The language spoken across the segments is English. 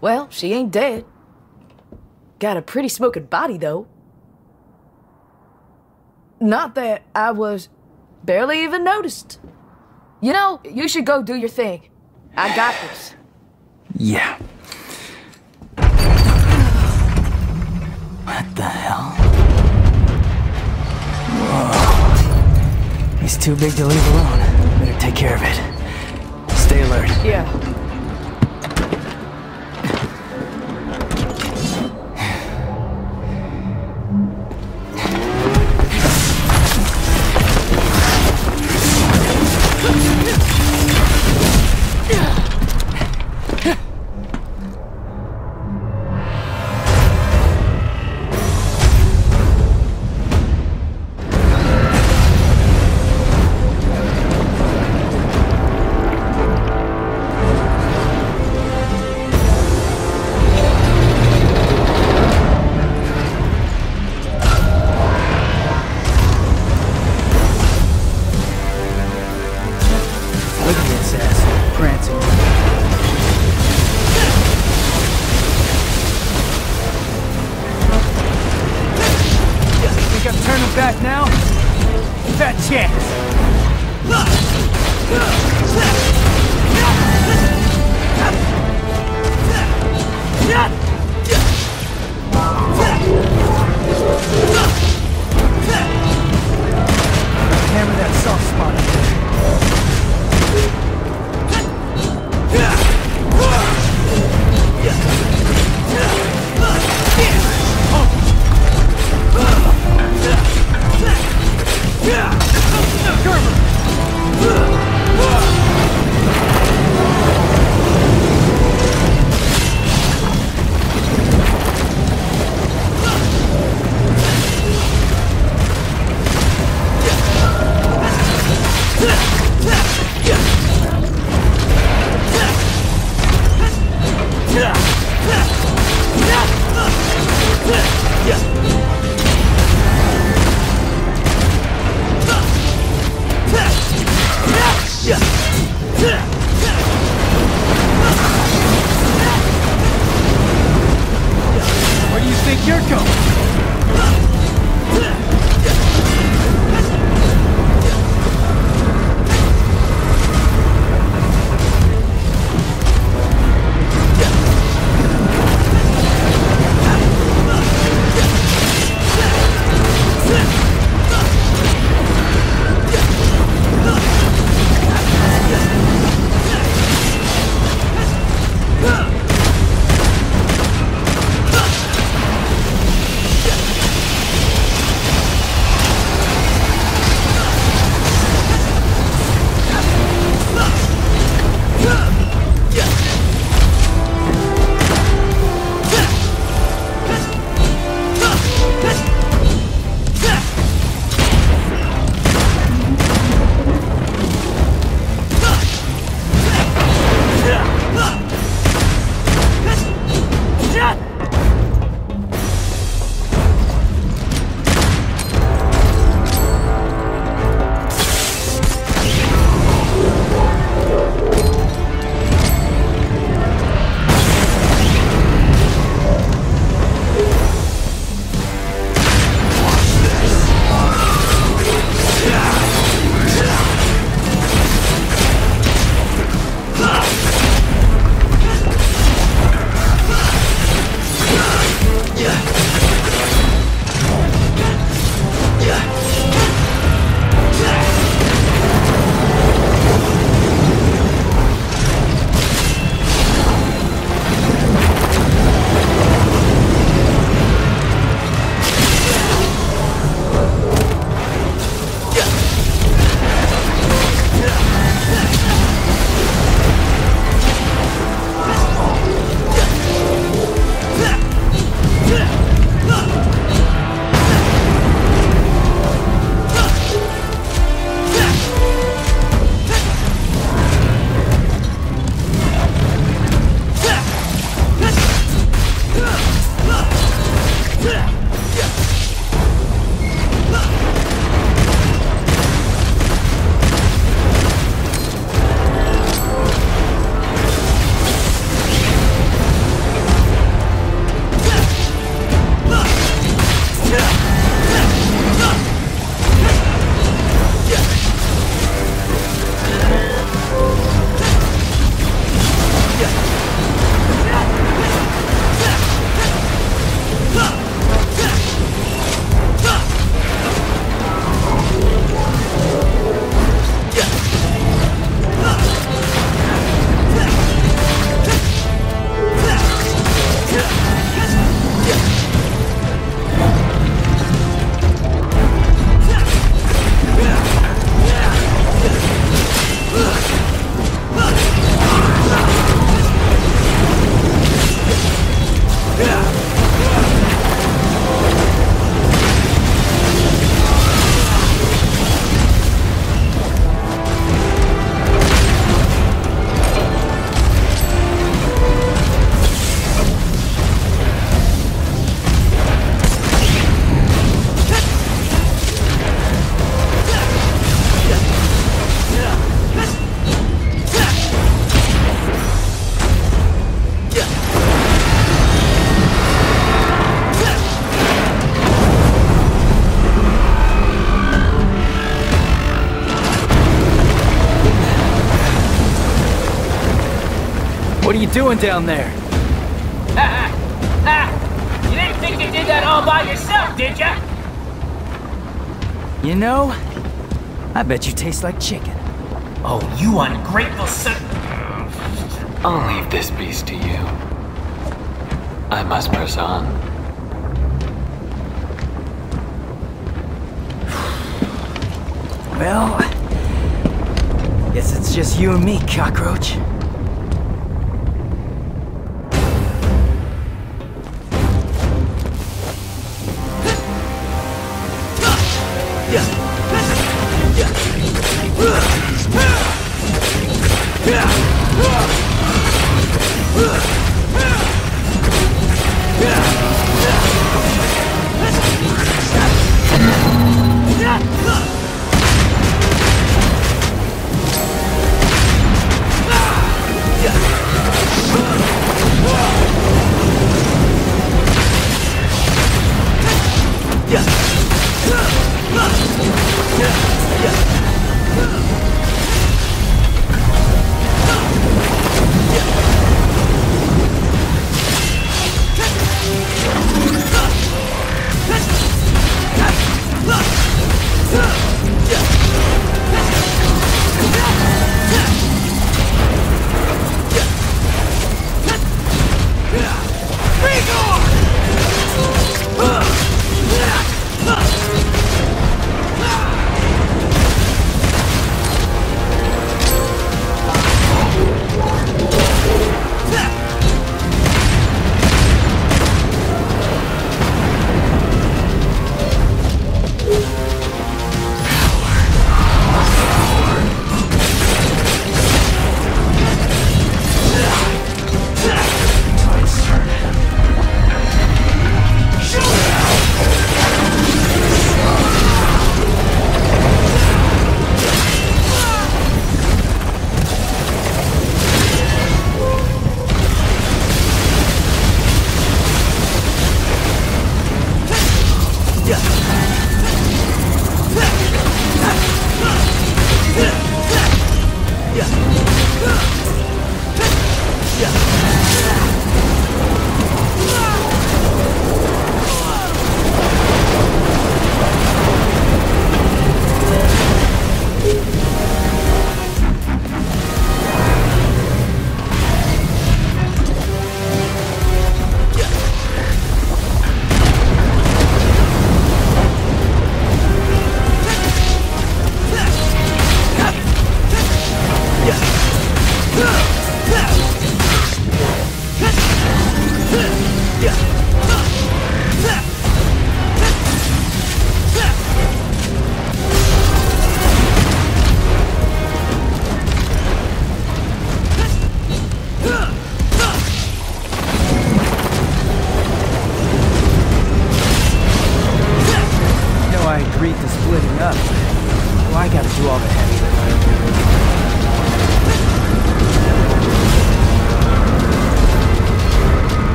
Well, she ain't dead. Got a pretty smoking body, though. Not that I was barely even noticed. You know, you should go do your thing. I got this. Yeah. What the hell? Whoa. He's too big to leave alone. Better take care of it. Stay alert. Yeah. Back now? Fat chance. Doing down there? Ha ha! You didn't think you did that all by yourself, did ya? You know, I bet you taste like chicken. Oh, you ungrateful son... I'll leave this beast to you. I must press on. Well, guess it's just you and me, cockroach.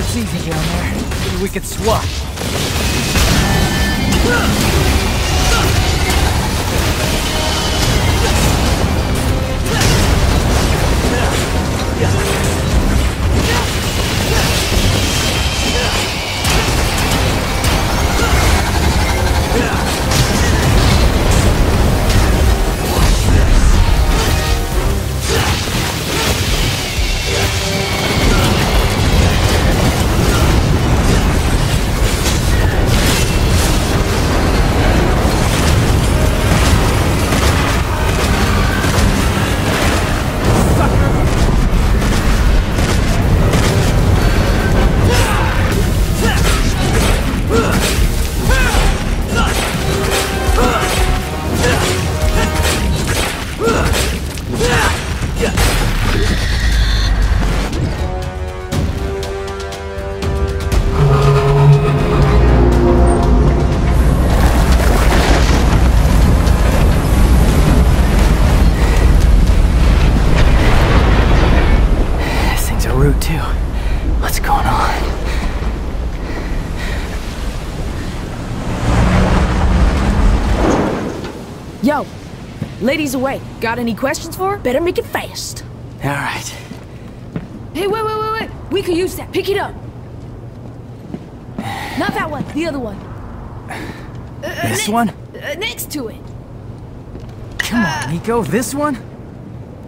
Looks easy down there. Maybe we could swap. Yo, Lady's away. Got any questions for her? Better make it fast. All right. Hey, wait, wait, wait, wait. We could use that. Pick it up. Not that one. The other one. This one? Uh, next to it. Come on, Nico. This one?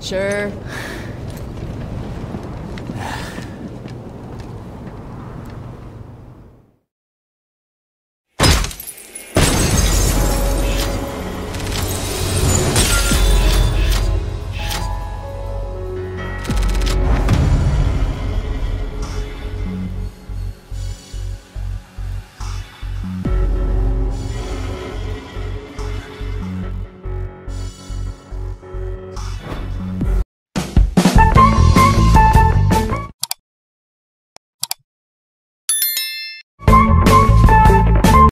Sure.